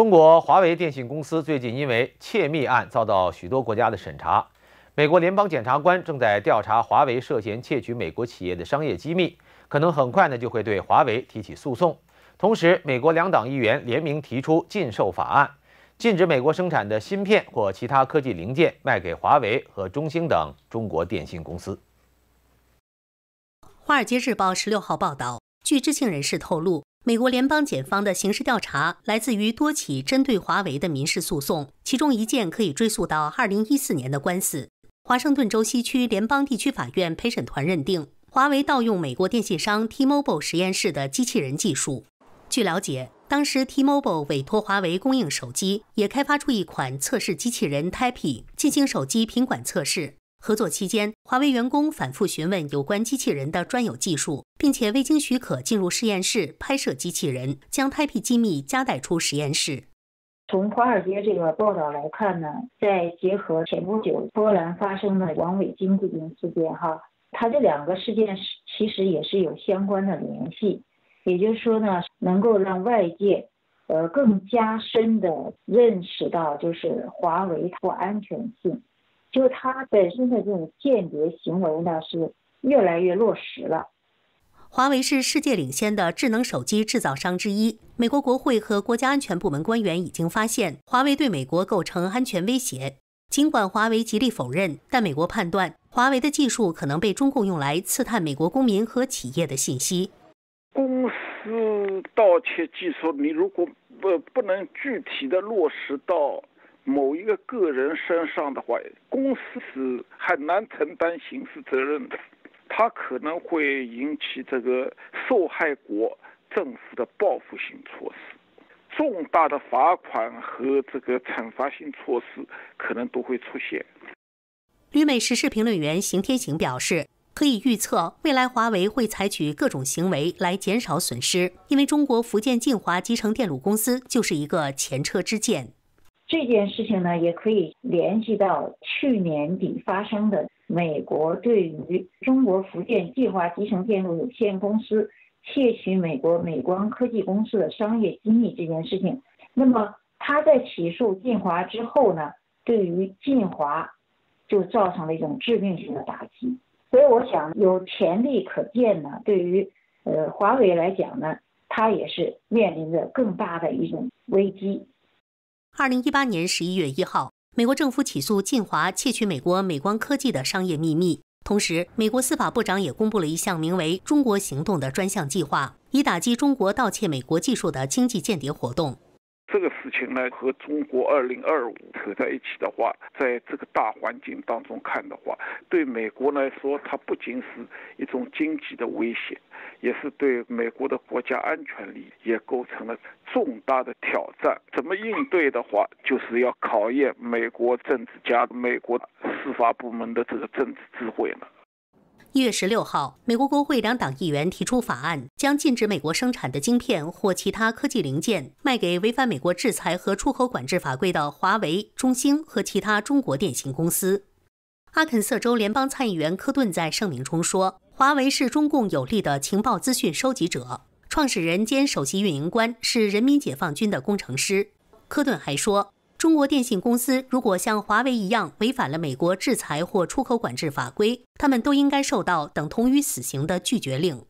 中国华为电信公司最近因为窃密案遭到许多国家的审查，美国联邦检察官正在调查华为涉嫌窃取美国企业的商业机密，可能很快呢就会对华为提起诉讼。同时，美国两党议员联名提出禁售法案，禁止美国生产的芯片或其他科技零件卖给华为和中兴等中国电信公司。《华尔街日报》十六号报道，据知情人士透露。美国联邦检方的刑事调查来自于多起针对华为的民事诉讼，其中一件可以追溯到2014年的官司。华盛顿州西区联邦地区法院陪审团认定，华为盗用美国电信商 T-Mobile 实验室的机器人技术。据了解，当时 T-Mobile 委托华为供应手机，也开发出一款测试机器人 Tappy 进行手机品管测试。合作期间，华为员工反复询问有关机器人的专有技术，并且未经许可进入实验室拍摄机器人，将 t 皮机密夹带出实验室。从华尔街这个报道来看呢，再结合前不久波兰发生的王伟金这件事件，哈，它这两个事件其实也是有相关的联系，也就是说呢，能够让外界呃更加深的认识到，就是华为不安全性。就它本身的这种间谍行为呢，是越来越落实了。华为是世界领先的智能手机制造商之一。美国国会和国家安全部门官员已经发现华为对美国构成安全威胁。尽管华为极力否认，但美国判断华为的技术可能被中共用来刺探美国公民和企业的信息。公司盗窃技术，你如果不不能具体的落实到。某一个个人身上的话，公司是很难承担刑事责任的，它可能会引起这个受害国政府的报复性措施，重大的罚款和这个惩罚性措施可能都会出现。旅美时事评论员邢天行表示，可以预测未来华为会采取各种行为来减少损失，因为中国福建晋华集成电路公司就是一个前车之鉴。这件事情呢，也可以联系到去年底发生的美国对于中国福建计华集成电路有限公司窃取美国美光科技公司的商业机密这件事情。那么他在起诉晋华之后呢，对于晋华就造成了一种致命性的打击。所以我想有潜力可见呢，对于呃华为来讲呢，它也是面临着更大的一种危机。二零一八年十一月一号，美国政府起诉晋华窃取美国美光科技的商业秘密。同时，美国司法部长也公布了一项名为“中国行动”的专项计划，以打击中国盗窃美国技术的经济间谍活动。这个事情呢，和中国二零二五扯在一起的话，在这个大环境当中看的话，对美国来说，它不仅是一种经济的威胁，也是对美国的国家安全利益也构成了重大的挑战。怎么应对的话，就是要考验美国政治家、美国司法部门的这个政治智慧了。一月十六号，美国国会两党议员提出法案，将禁止美国生产的晶片或其他科技零件卖给违反美国制裁和出口管制法规的华为、中兴和其他中国电信公司。阿肯色州联邦参议员科顿在声明中说：“华为是中共有力的情报资讯收集者，创始人兼首席运营官是人民解放军的工程师。”科顿还说。中国电信公司如果像华为一样违反了美国制裁或出口管制法规，他们都应该受到等同于死刑的拒绝令。